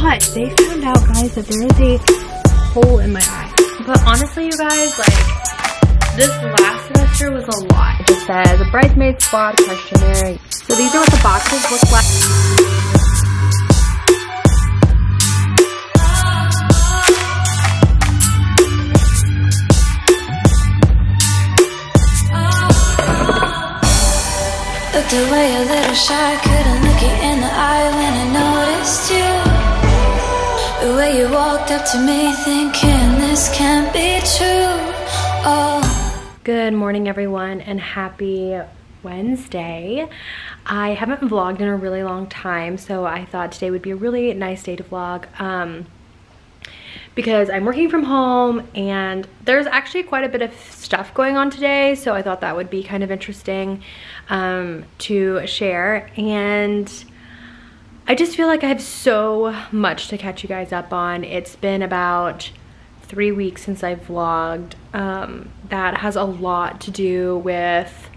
But they found out, guys, that there is a hole in my eye. But honestly, you guys, like, this last semester was a lot. It just says, a bridesmaid squad questionnaire. So these are what the boxes look like. Looked away a little shy, couldn't look you in the eye when I noticed you. Way you walked up to me, thinking this can't be true. Oh. Good morning, everyone, and happy Wednesday. I haven't vlogged in a really long time, so I thought today would be a really nice day to vlog. Um, because I'm working from home and there's actually quite a bit of stuff going on today so I thought that would be kind of interesting um, to share and I just feel like I have so much to catch you guys up on. It's been about three weeks since I vlogged. Um, that has a lot to do with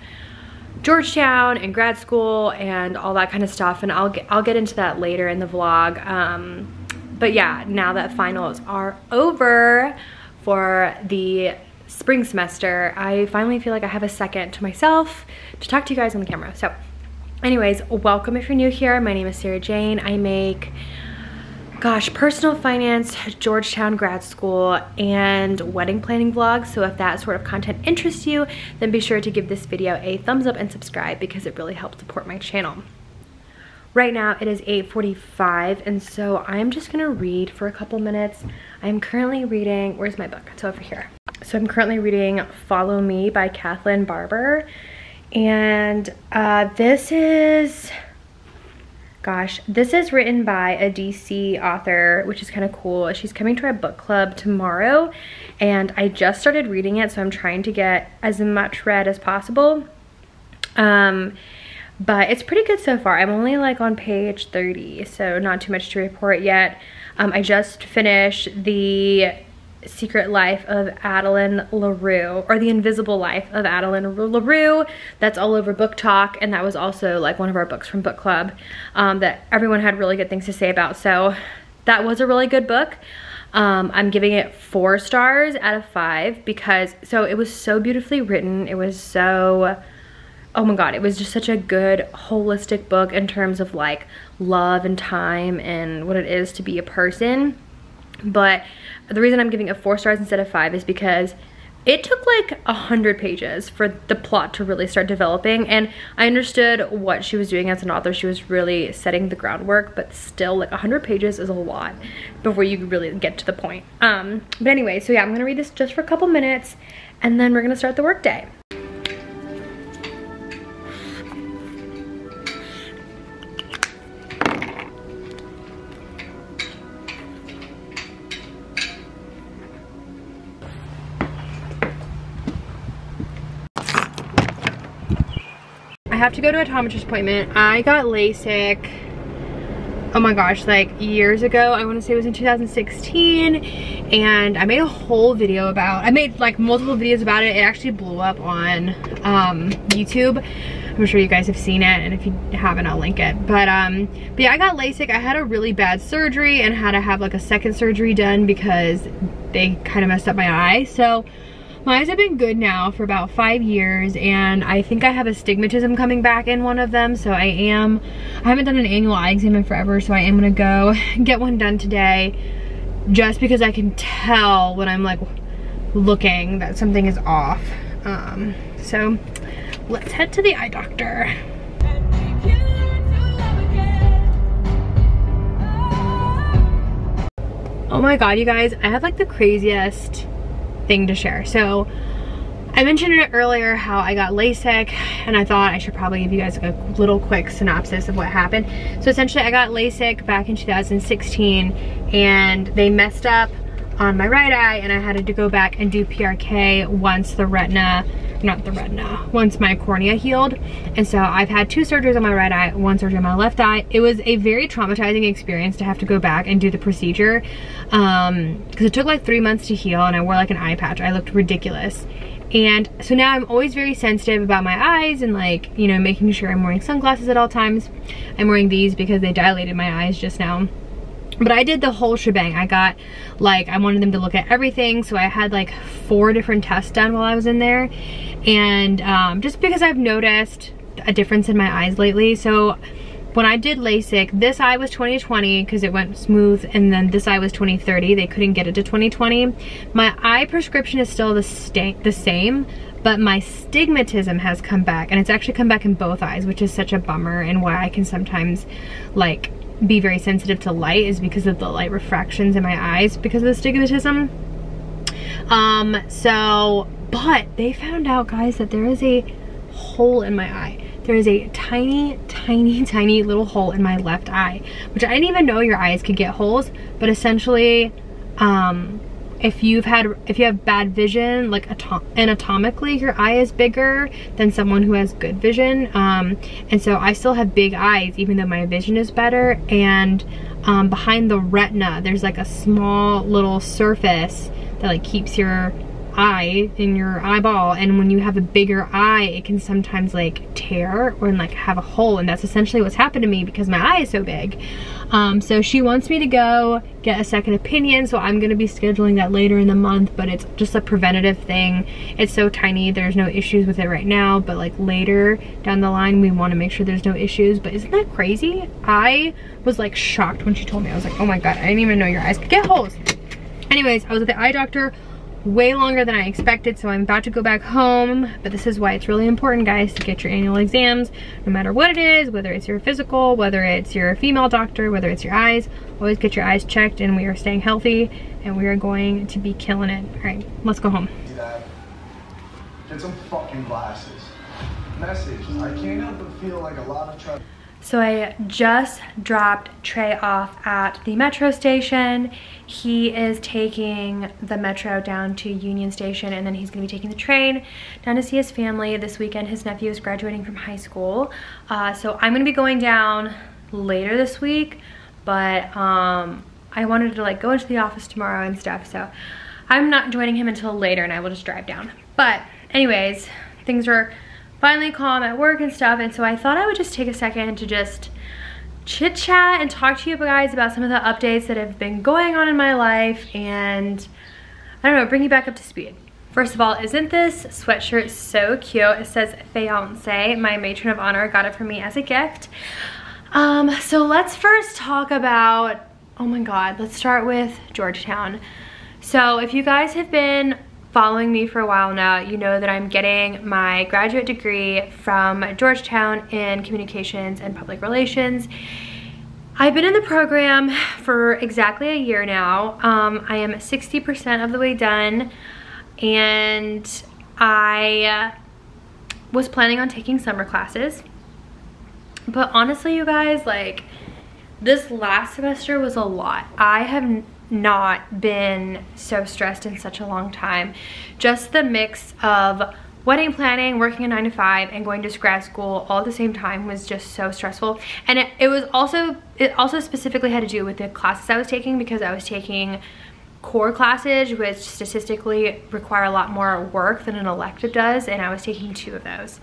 Georgetown and grad school and all that kind of stuff and I'll get, I'll get into that later in the vlog. Um, but yeah, now that finals are over for the spring semester, I finally feel like I have a second to myself to talk to you guys on the camera. So anyways, welcome if you're new here. My name is Sarah Jane. I make gosh, personal finance, Georgetown grad school, and wedding planning vlogs. So if that sort of content interests you, then be sure to give this video a thumbs up and subscribe because it really helps support my channel. Right now it is 8.45 and so I'm just gonna read for a couple minutes. I'm currently reading, where's my book? It's over here. So I'm currently reading Follow Me by Kathleen Barber. And uh, this is, gosh, this is written by a DC author, which is kind of cool. She's coming to our book club tomorrow and I just started reading it so I'm trying to get as much read as possible. Um, but it's pretty good so far. I'm only like on page 30, so not too much to report yet. Um, I just finished the Secret Life of Adeline LaRue, or The Invisible Life of Adeline LaRue. That's all over BookTok and that was also like one of our books from book club um, that everyone had really good things to say about. So that was a really good book. Um, I'm giving it four stars out of five because, so it was so beautifully written. It was so oh my god, it was just such a good holistic book in terms of like love and time and what it is to be a person. But the reason I'm giving it four stars instead of five is because it took like a hundred pages for the plot to really start developing and I understood what she was doing as an author. She was really setting the groundwork, but still like a hundred pages is a lot before you really get to the point. Um, but anyway, so yeah, I'm gonna read this just for a couple minutes and then we're gonna start the workday. Have to go to a optometrist appointment. I got LASIK, oh my gosh, like years ago. I want to say it was in 2016. And I made a whole video about, I made like multiple videos about it. It actually blew up on um, YouTube. I'm sure you guys have seen it, and if you haven't, I'll link it. But, um, but yeah, I got LASIK. I had a really bad surgery and had to have like a second surgery done because they kind of messed up my eye. So my eyes have been good now for about five years and I think I have astigmatism coming back in one of them. So I am, I haven't done an annual eye exam in forever. So I am gonna go get one done today just because I can tell when I'm like looking that something is off. Um, so let's head to the eye doctor. Oh my god, you guys, I have like the craziest thing to share. So I mentioned it earlier how I got LASIK and I thought I should probably give you guys a little quick synopsis of what happened. So essentially I got LASIK back in 2016 and they messed up on my right eye and I had to go back and do PRK once the retina, not the retina, once my cornea healed. And so I've had two surgeries on my right eye, one surgery on my left eye. It was a very traumatizing experience to have to go back and do the procedure because um, it took like three months to heal and I wore like an eye patch. I looked ridiculous. And so now I'm always very sensitive about my eyes and like, you know, making sure I'm wearing sunglasses at all times. I'm wearing these because they dilated my eyes just now. But I did the whole shebang. I got like, I wanted them to look at everything. So I had like four different tests done while I was in there. And um, just because I've noticed a difference in my eyes lately. So when I did LASIK, this eye was 2020 because it went smooth and then this eye was 2030. They couldn't get it to 2020. My eye prescription is still the, the same, but my stigmatism has come back and it's actually come back in both eyes, which is such a bummer and why I can sometimes like be very sensitive to light is because of the light refractions in my eyes because of the stigmatism. Um, so, but they found out guys that there is a hole in my eye. There is a tiny, tiny, tiny little hole in my left eye, which I didn't even know your eyes could get holes, but essentially, um, if you've had if you have bad vision like anatomically your eye is bigger than someone who has good vision. Um, and so I still have big eyes even though my vision is better. And um, behind the retina there's like a small little surface that like keeps your eye in your eyeball. And when you have a bigger eye it can sometimes like tear or like have a hole. And that's essentially what's happened to me because my eye is so big um, so she wants me to go get a second opinion so I'm gonna be scheduling that later in the month but it's just a preventative thing. It's so tiny there's no issues with it right now but like later down the line we want to make sure there's no issues. But isn't that crazy? I was like shocked when she told me. I was like oh my god I didn't even know your eyes could get holes. Anyways I was at the eye doctor way longer than I expected, so I'm about to go back home. But this is why it's really important, guys, to get your annual exams, no matter what it is, whether it's your physical, whether it's your female doctor, whether it's your eyes, always get your eyes checked and we are staying healthy and we are going to be killing it. All right, let's go home. Get some fucking glasses. Message. I can't help but feel like a lot of trust. So I just dropped Trey off at the metro station. He is taking the metro down to Union Station and then he's gonna be taking the train down to see his family. This weekend his nephew is graduating from high school. Uh, so I'm gonna be going down later this week, but um, I wanted to like go into the office tomorrow and stuff. So I'm not joining him until later and I will just drive down. But anyways, things are finally calm at work and stuff. And so I thought I would just take a second to just chit chat and talk to you guys about some of the updates that have been going on in my life and I don't know, bring you back up to speed. First of all, isn't this sweatshirt so cute? It says fiance. My matron of honor got it for me as a gift. Um, so let's first talk about, oh my God, let's start with Georgetown. So if you guys have been following me for a while now, you know that I'm getting my graduate degree from Georgetown in Communications and Public Relations. I've been in the program for exactly a year now. Um, I am 60% of the way done and I was planning on taking summer classes. But honestly, you guys, like, this last semester was a lot. I have not been so stressed in such a long time. Just the mix of wedding planning, working a nine to five, and going to grad school all at the same time was just so stressful. And it, it was also, it also specifically had to do with the classes I was taking because I was taking core classes which statistically require a lot more work than an elective does and I was taking two of those.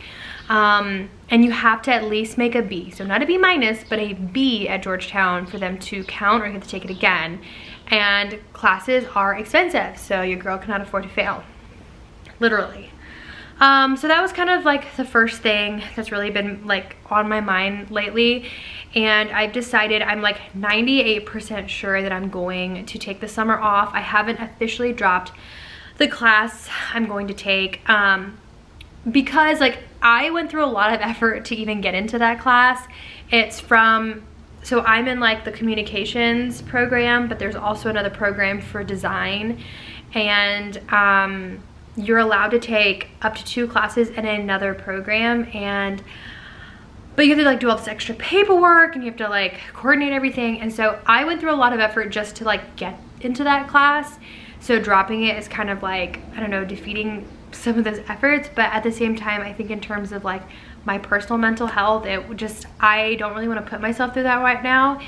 Um, and you have to at least make a B. So not a B minus, but a B at Georgetown for them to count or you have to take it again and classes are expensive so your girl cannot afford to fail. Literally. Um, so that was kind of like the first thing that's really been like on my mind lately. And I've decided I'm like 98% sure that I'm going to take the summer off. I haven't officially dropped the class I'm going to take um, because like I went through a lot of effort to even get into that class. It's from so I'm in like the communications program, but there's also another program for design. And um, you're allowed to take up to two classes in another program. And but you have to like do all this extra paperwork and you have to like coordinate everything. And so I went through a lot of effort just to like get into that class. So dropping it is kind of like, I don't know, defeating some of those efforts. But at the same time, I think in terms of like my personal mental health. It just, I don't really want to put myself through that right now.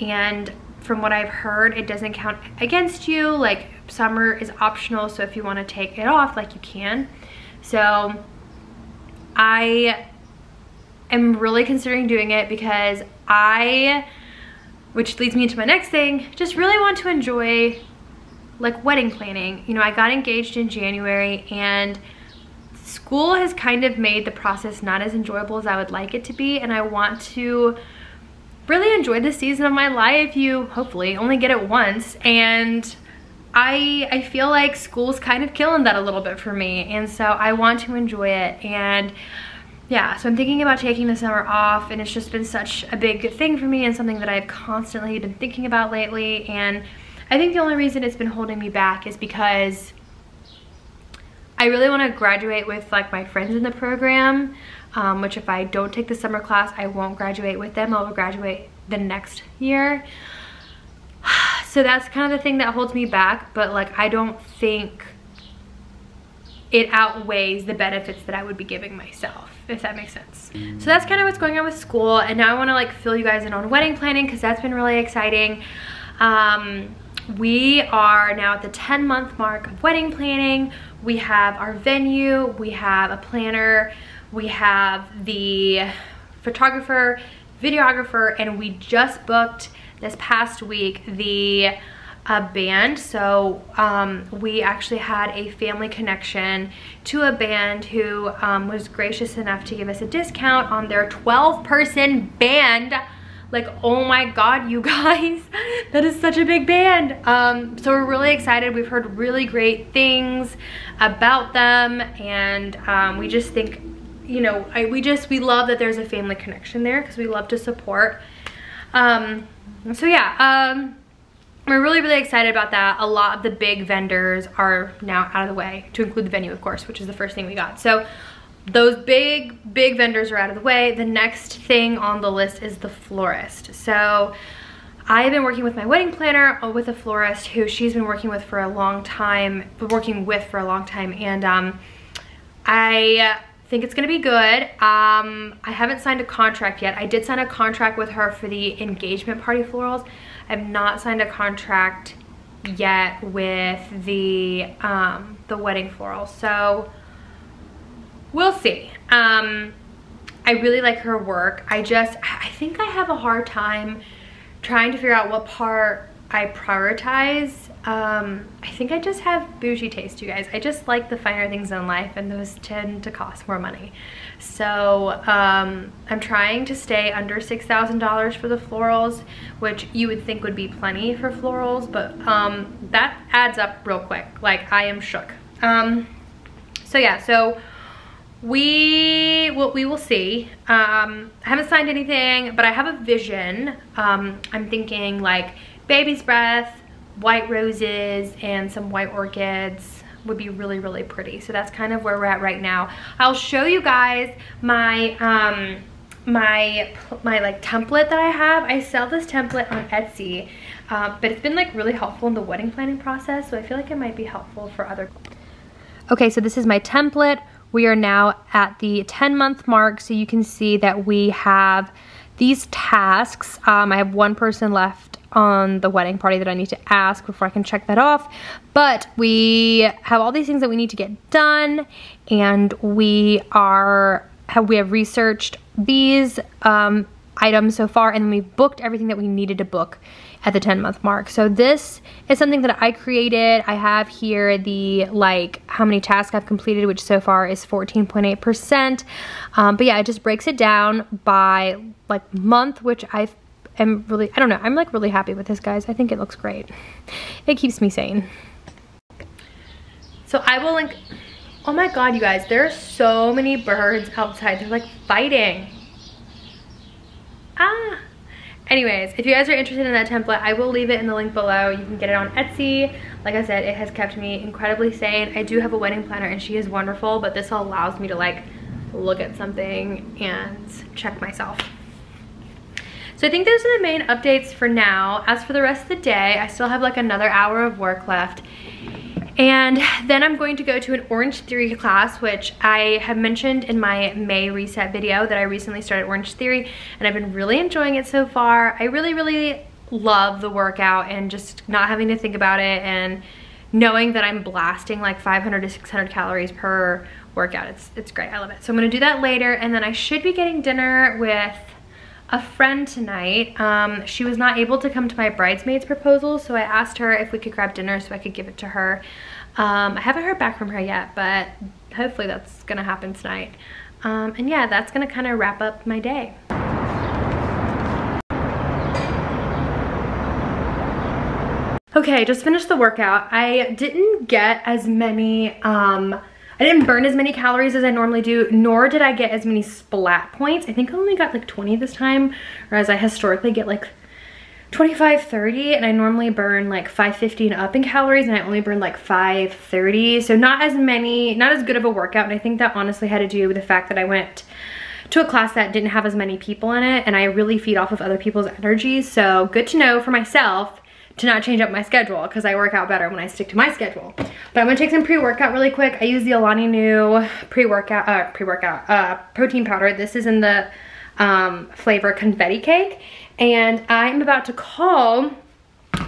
And from what I've heard, it doesn't count against you. Like summer is optional. So if you want to take it off, like you can. So I am really considering doing it because I which leads me into my next thing, just really want to enjoy like wedding planning. You know, I got engaged in January and school has kind of made the process not as enjoyable as I would like it to be and I want to really enjoy this season of my life. You hopefully only get it once and I, I feel like school's kind of killing that a little bit for me and so I want to enjoy it and yeah, so I'm thinking about taking the summer off and it's just been such a big thing for me and something that I've constantly been thinking about lately and I think the only reason it's been holding me back is because I really want to graduate with like my friends in the program, um, which if I don't take the summer class, I won't graduate with them. I'll graduate the next year. So that's kind of the thing that holds me back, but like I don't think it outweighs the benefits that I would be giving myself, if that makes sense. So that's kind of what's going on with school. And now I wanna like fill you guys in on wedding planning because that's been really exciting. Um, we are now at the 10 month mark of wedding planning. We have our venue, we have a planner, we have the photographer, videographer, and we just booked this past week the a band. So um, we actually had a family connection to a band who um, was gracious enough to give us a discount on their 12 person band. Like, oh my God, you guys, that is such a big band. Um, so we're really excited. We've heard really great things about them and um, we just think, you know, I, we just, we love that there's a family connection there because we love to support. Um, so yeah, um, we're really, really excited about that. A lot of the big vendors are now out of the way, to include the venue, of course, which is the first thing we got. So those big, big vendors are out of the way. The next thing on the list is the florist. So I've been working with my wedding planner uh, with a florist who she's been working with for a long time, working with for a long time. And um, I think it's gonna be good. Um, I haven't signed a contract yet. I did sign a contract with her for the engagement party florals. I've not signed a contract yet with the um, the wedding floral. So we'll see. Um, I really like her work. I just, I think I have a hard time trying to figure out what part I prioritize um, I think I just have bougie taste, you guys. I just like the finer things in life and those tend to cost more money. So um, I'm trying to stay under $6,000 for the florals, which you would think would be plenty for florals, but um, that adds up real quick. Like I am shook. Um, so yeah, so we will, we will see. Um, I haven't signed anything, but I have a vision. Um, I'm thinking like baby's breath, white roses and some white orchids would be really really pretty so that's kind of where we're at right now i'll show you guys my um my my like template that i have i sell this template on etsy uh, but it's been like really helpful in the wedding planning process so i feel like it might be helpful for other okay so this is my template we are now at the 10 month mark so you can see that we have these tasks um, i have one person left on the wedding party that I need to ask before I can check that off. But we have all these things that we need to get done and we are have we have researched these um, items so far and we've booked everything that we needed to book at the 10 month mark. So this is something that I created. I have here the like how many tasks I've completed, which so far is 14.8%. Um, but yeah, it just breaks it down by like month, which I am really, I don't know, I'm like really happy with this, guys. I think it looks great. It keeps me sane. So I will link, oh my God, you guys, there are so many birds outside. They're like fighting. Ah. Anyways, if you guys are interested in that template, I will leave it in the link below. You can get it on Etsy. Like I said, it has kept me incredibly sane. I do have a wedding planner and she is wonderful, but this allows me to like look at something and check myself. So I think those are the main updates for now. As for the rest of the day, I still have like another hour of work left. And then I'm going to go to an Orange Theory class, which I have mentioned in my May reset video that I recently started Orange Theory, and I've been really enjoying it so far. I really, really love the workout and just not having to think about it and knowing that I'm blasting like 500 to 600 calories per workout. It's, it's great, I love it. So I'm gonna do that later, and then I should be getting dinner with a friend tonight. Um, she was not able to come to my bridesmaid's proposal, so I asked her if we could grab dinner so I could give it to her. Um, I haven't heard back from her yet, but hopefully that's gonna happen tonight. Um, and yeah, that's gonna kind of wrap up my day. Okay, just finished the workout. I didn't get as many, um, I didn't burn as many calories as I normally do, nor did I get as many splat points. I think I only got like 20 this time, whereas I historically get like 25, 30, and I normally burn like 550 and up in calories, and I only burn like 530. So not as many, not as good of a workout, and I think that honestly had to do with the fact that I went to a class that didn't have as many people in it, and I really feed off of other people's energy, so good to know for myself to not change up my schedule because I work out better when I stick to my schedule. But I'm gonna take some pre-workout really quick. I use the Alani Nu pre-workout, uh, pre-workout, uh, protein powder. This is in the um, flavor confetti cake. And I'm about to call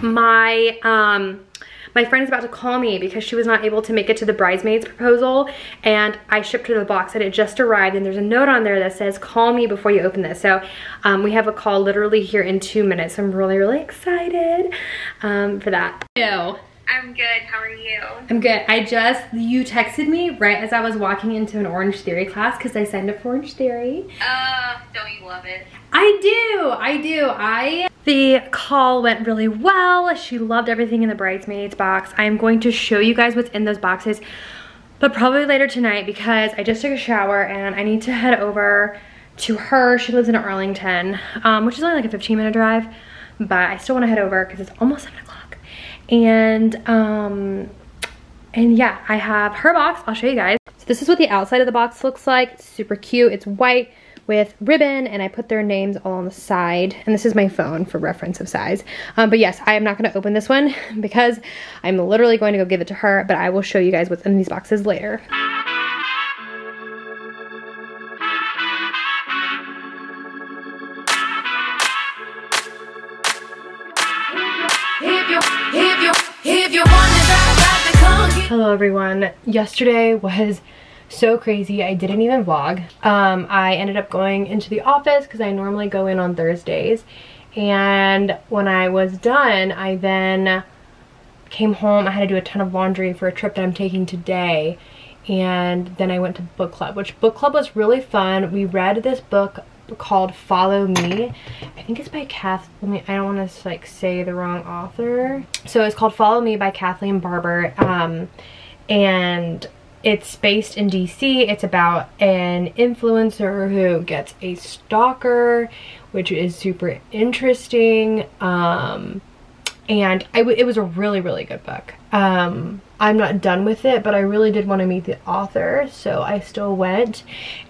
my, um, my friend is about to call me because she was not able to make it to the bridesmaid's proposal and I shipped her the box and it just arrived and there's a note on there that says call me before you open this. So um, we have a call literally here in two minutes. So I'm really, really excited um, for that. Ew. I'm good. How are you? I'm good. I just, you texted me right as I was walking into an Orange Theory class because I signed up for Orange Theory. Uh, don't you love it? I do, I do. I, the call went really well. She loved everything in the bridesmaids box. I'm going to show you guys what's in those boxes, but probably later tonight because I just took a shower and I need to head over to her. She lives in Arlington, um, which is only like a 15 minute drive, but I still wanna head over because it's almost seven o'clock and um and yeah i have her box i'll show you guys so this is what the outside of the box looks like it's super cute it's white with ribbon and I put their names all on the side and this is my phone for reference of size um, but yes I am not going to open this one because I'm literally going to go give it to her but I will show you guys what's in these boxes later. Hello everyone. Yesterday was so crazy. I didn't even vlog. Um, I ended up going into the office because I normally go in on Thursdays. And when I was done, I then came home. I had to do a ton of laundry for a trip that I'm taking today. And then I went to book club, which book club was really fun. We read this book called Follow Me. I think it's by Kath, let me, I don't want to like say the wrong author. So it's called Follow Me by Kathleen Barber. Um, and it's based in DC. It's about an influencer who gets a stalker, which is super interesting. Um, and I w it was a really, really good book. Um, I'm not done with it, but I really did want to meet the author, so I still went.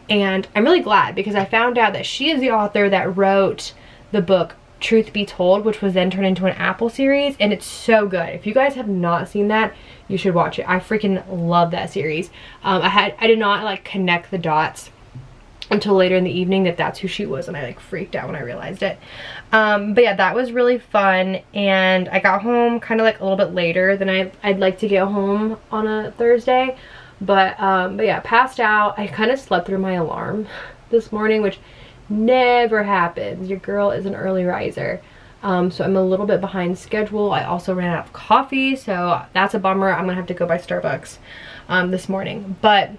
And I'm really glad because I found out that she is the author that wrote the book Truth Be Told, which was then turned into an Apple series, and it's so good. If you guys have not seen that, you should watch it. I freaking love that series. Um, I had I did not like connect the dots until later in the evening that that's who she was and I like freaked out when I realized it. Um, but yeah, that was really fun and I got home kind of like a little bit later than I, I'd like to get home on a Thursday. But, um, but yeah, passed out. I kind of slept through my alarm this morning, which never happens. Your girl is an early riser. Um, so I'm a little bit behind schedule. I also ran out of coffee, so that's a bummer. I'm gonna have to go by Starbucks um, this morning. But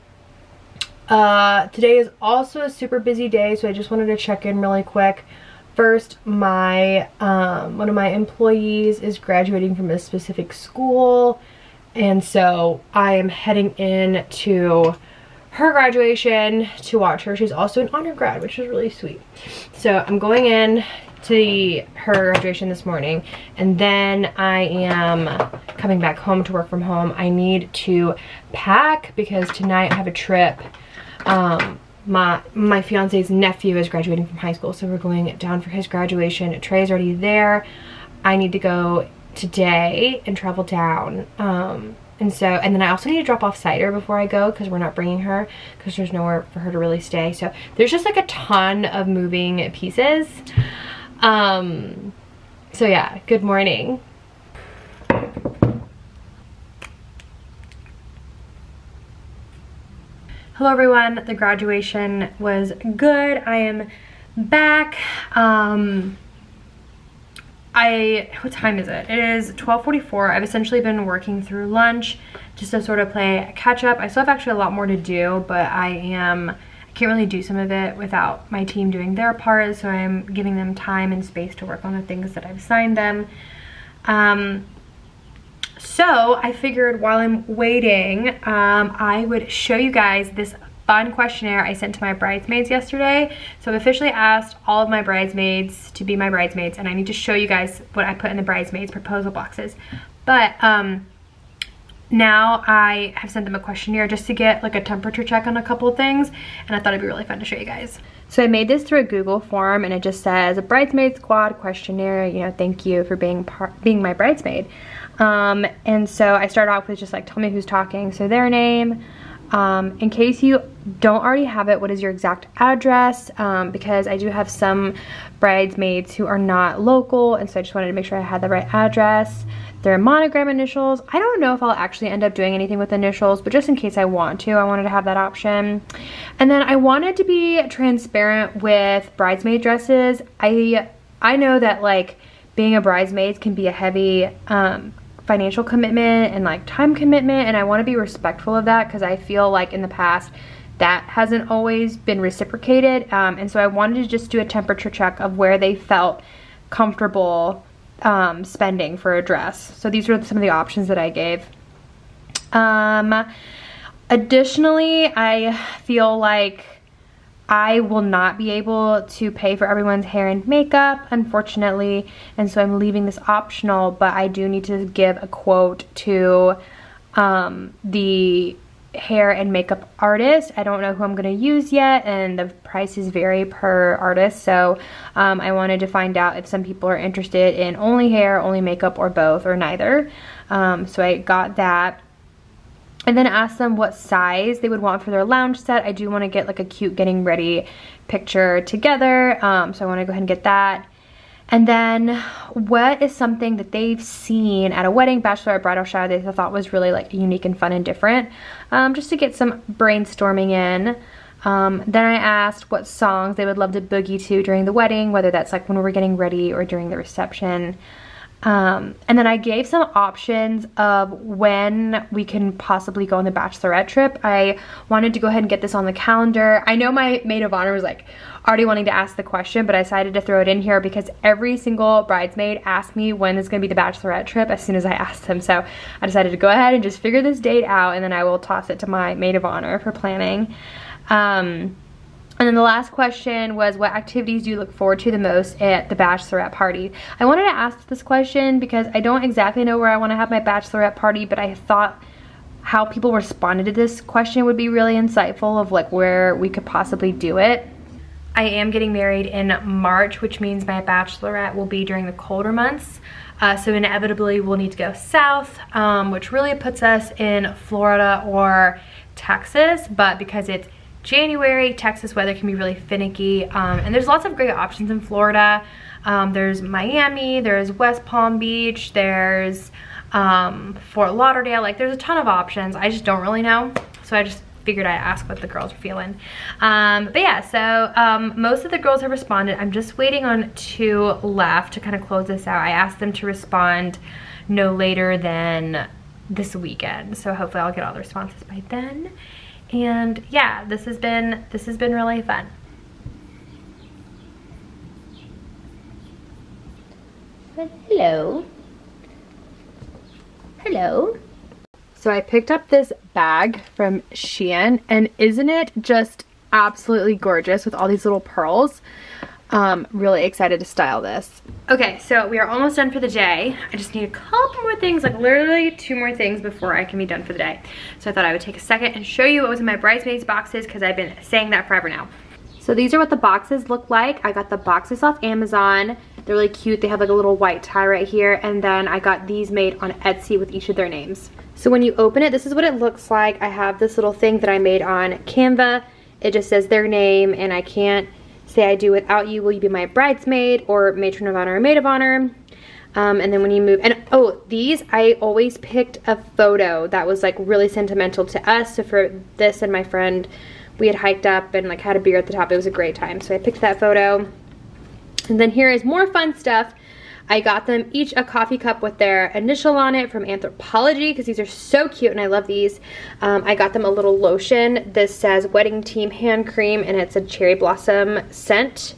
uh, today is also a super busy day, so I just wanted to check in really quick. First, my um, one of my employees is graduating from a specific school, and so I am heading in to her graduation to watch her. She's also an honor grad, which is really sweet. So I'm going in to the, her graduation this morning, and then I am coming back home to work from home. I need to pack because tonight I have a trip um, my my fiance's nephew is graduating from high school so we're going down for his graduation trey's already there i need to go today and travel down um, and so and then i also need to drop off cider before i go because we're not bringing her because there's nowhere for her to really stay so there's just like a ton of moving pieces um so yeah good morning Hello everyone, the graduation was good. I am back. Um, I, what time is it? It is 12.44. I've essentially been working through lunch just to sort of play catch up. I still have actually a lot more to do, but I am, I can't really do some of it without my team doing their part, so I'm giving them time and space to work on the things that I've assigned them. Um, so I figured while I'm waiting, um, I would show you guys this fun questionnaire I sent to my bridesmaids yesterday. So I've officially asked all of my bridesmaids to be my bridesmaids and I need to show you guys what I put in the bridesmaids proposal boxes. But um, now I have sent them a questionnaire just to get like a temperature check on a couple of things and I thought it'd be really fun to show you guys. So I made this through a Google form and it just says a bridesmaid squad questionnaire, you know, thank you for being part being my bridesmaid. Um, and so I started off with just like tell me who's talking. So their name, um, in case you don't already have it, what is your exact address? Um, because I do have some bridesmaids who are not local, and so I just wanted to make sure I had the right address. Their monogram initials. I don't know if I'll actually end up doing anything with initials, but just in case I want to, I wanted to have that option. And then I wanted to be transparent with bridesmaid dresses. I I know that like being a bridesmaid can be a heavy um, financial commitment and like time commitment and I want to be respectful of that because I feel like in the past that hasn't always been reciprocated um, and so I wanted to just do a temperature check of where they felt comfortable um, spending for a dress. So these were some of the options that I gave. Um, additionally, I feel like I will not be able to pay for everyone's hair and makeup, unfortunately, and so I'm leaving this optional, but I do need to give a quote to um, the hair and makeup artist. I don't know who I'm going to use yet, and the prices vary per artist, so um, I wanted to find out if some people are interested in only hair, only makeup, or both, or neither. Um, so I got that and then ask them what size they would want for their lounge set. I do want to get like a cute getting ready picture together. Um, so I want to go ahead and get that. And then what is something that they've seen at a wedding, bachelor, or bridal shower that they thought was really like unique and fun and different. Um, just to get some brainstorming in. Um, then I asked what songs they would love to boogie to during the wedding, whether that's like when we were getting ready or during the reception. Um, and then I gave some options of when we can possibly go on the bachelorette trip. I wanted to go ahead and get this on the calendar. I know my maid of honor was like already wanting to ask the question, but I decided to throw it in here because every single bridesmaid asked me when is going to be the bachelorette trip as soon as I asked them. So I decided to go ahead and just figure this date out and then I will toss it to my maid of honor for planning. Um, and then the last question was what activities do you look forward to the most at the bachelorette party? I wanted to ask this question because I don't exactly know where I want to have my bachelorette party, but I thought how people responded to this question would be really insightful of like where we could possibly do it. I am getting married in March, which means my bachelorette will be during the colder months. Uh, so inevitably we'll need to go south, um, which really puts us in Florida or Texas, but because it's January, Texas weather can be really finicky. Um, and there's lots of great options in Florida. Um, there's Miami, there's West Palm Beach, there's um, Fort Lauderdale. Like there's a ton of options. I just don't really know. So I just figured I'd ask what the girls are feeling. Um, but yeah, so um, most of the girls have responded. I'm just waiting on two left to kind of close this out. I asked them to respond no later than this weekend. So hopefully I'll get all the responses by then and yeah this has been this has been really fun. Hello. Hello. So I picked up this bag from Shein and isn't it just absolutely gorgeous with all these little pearls um, really excited to style this. Okay, so we are almost done for the day. I just need a couple more things, like literally two more things before I can be done for the day. So I thought I would take a second and show you what was in my bridesmaids boxes because I've been saying that forever now. So these are what the boxes look like. I got the boxes off Amazon. They're really cute. They have like a little white tie right here. And then I got these made on Etsy with each of their names. So when you open it, this is what it looks like. I have this little thing that I made on Canva. It just says their name and I can't say I do without you, will you be my bridesmaid or matron of honor or maid of honor? Um, and then when you move, and oh, these, I always picked a photo that was like really sentimental to us. So for this and my friend we had hiked up and like had a beer at the top. It was a great time. So I picked that photo. And then here is more fun stuff. I got them each a coffee cup with their initial on it from Anthropologie because these are so cute and I love these. Um, I got them a little lotion. This says Wedding Team Hand Cream and it's a cherry blossom scent.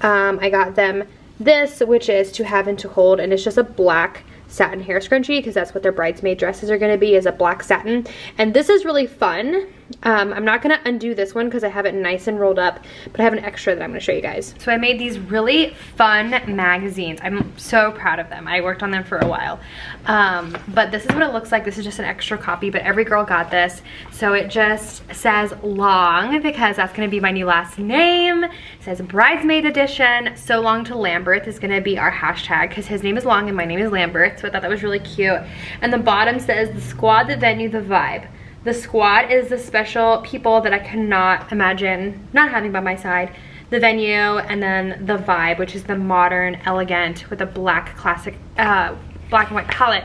Um, I got them this, which is to have and to hold, and it's just a black satin hair scrunchie because that's what their bridesmaid dresses are going to be is a black satin and this is really fun um, I'm not to undo this one because I have it nice and rolled up but I have an extra that I'm to show you guys. So I made these really fun magazines. I'm so proud of them. I worked on them for a while. Um, but this is what it looks like. This is just an extra copy but every girl got this. So it just says long because that's to be my new last name. It says bridesmaid edition. So long to Lamberth is to be our hashtag because his name is long and my name is Lamberth so I thought that was really cute. And the bottom says, the squad, the venue, the vibe. The squad is the special people that I cannot imagine not having by my side. The venue and then the vibe, which is the modern, elegant with a black classic, uh, black and white palette.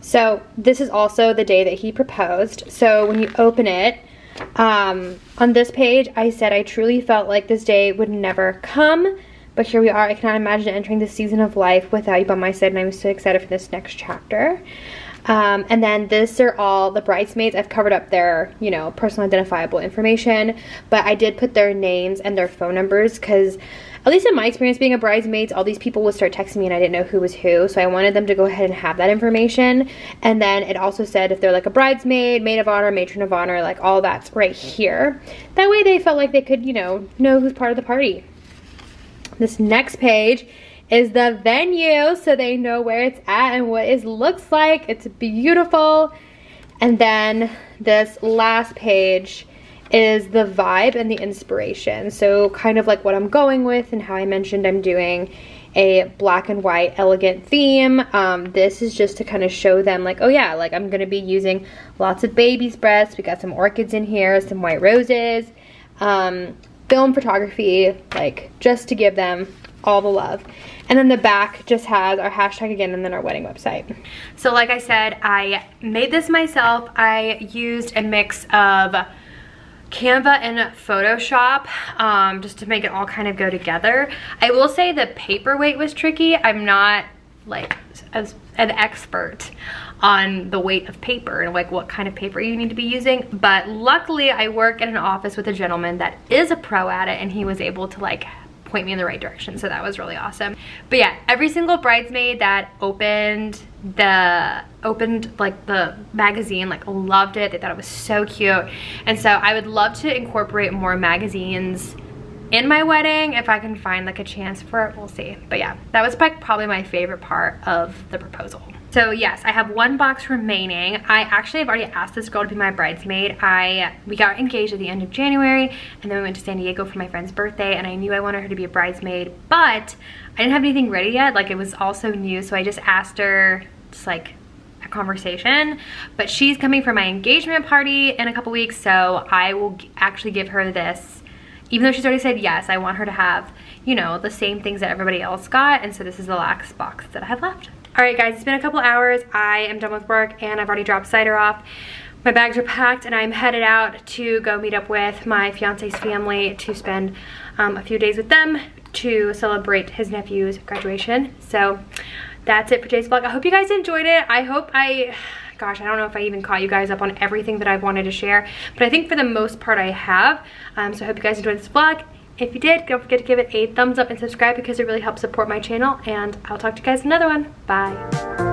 So this is also the day that he proposed. So when you open it, um, on this page, I said I truly felt like this day would never come but here we are. I cannot imagine entering this season of life without you by my side, and I'm so excited for this next chapter. Um, and then this are all the bridesmaids. I've covered up their, you know, personal identifiable information, but I did put their names and their phone numbers because at least in my experience being a bridesmaid, all these people would start texting me and I didn't know who was who. So I wanted them to go ahead and have that information. And then it also said if they're like a bridesmaid, maid of honor, matron of honor, like all that's right here. That way they felt like they could, you know, know who's part of the party. This next page is the venue so they know where it's at and what it looks like. It's beautiful. And then this last page is the vibe and the inspiration. So kind of like what I'm going with and how I mentioned I'm doing a black and white elegant theme. Um, this is just to kind of show them like, oh yeah, like I'm gonna be using lots of baby's breaths. We got some orchids in here, some white roses. Um, film photography, like just to give them all the love. And then the back just has our hashtag again and then our wedding website. So like I said, I made this myself. I used a mix of Canva and Photoshop um, just to make it all kind of go together. I will say the paper weight was tricky. I'm not like as an expert on the weight of paper and like what kind of paper you need to be using. But luckily I work in an office with a gentleman that is a pro at it and he was able to like point me in the right direction. So that was really awesome. But yeah, every single bridesmaid that opened the opened like the magazine like loved it they thought it was so cute and so i would love to incorporate more magazines in my wedding if I can find like a chance for it, we'll see. But yeah, that was like probably my favorite part of the proposal. So yes, I have one box remaining. I actually have already asked this girl to be my bridesmaid. I We got engaged at the end of January and then we went to San Diego for my friend's birthday and I knew I wanted her to be a bridesmaid, but I didn't have anything ready yet. Like it was also new, so I just asked her just like a conversation but she's coming for my engagement party in a couple weeks so I will actually give her this even though she's already said yes, I want her to have, you know, the same things that everybody else got. And so this is the last box that I have left. All right, guys, it's been a couple hours. I am done with work and I've already dropped Cider off. My bags are packed and I'm headed out to go meet up with my fiance's family to spend um, a few days with them to celebrate his nephew's graduation. So that's it for today's vlog. I hope you guys enjoyed it. I hope I gosh, I don't know if I even caught you guys up on everything that I've wanted to share, but I think for the most part I have. Um, so I hope you guys enjoyed this vlog. If you did, don't forget to give it a thumbs up and subscribe because it really helps support my channel, and I'll talk to you guys in another one. Bye.